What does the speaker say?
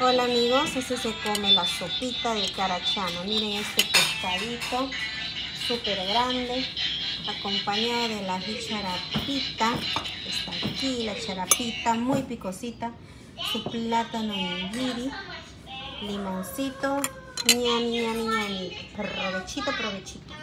Hola amigos, así se come la sopita de carachano. Miren este pescadito súper grande, acompañado de la charapita. Está aquí la charapita, muy picosita. Su plátano nigiri, limoncito, ñami, ñami, ñami. Provechito, provechito.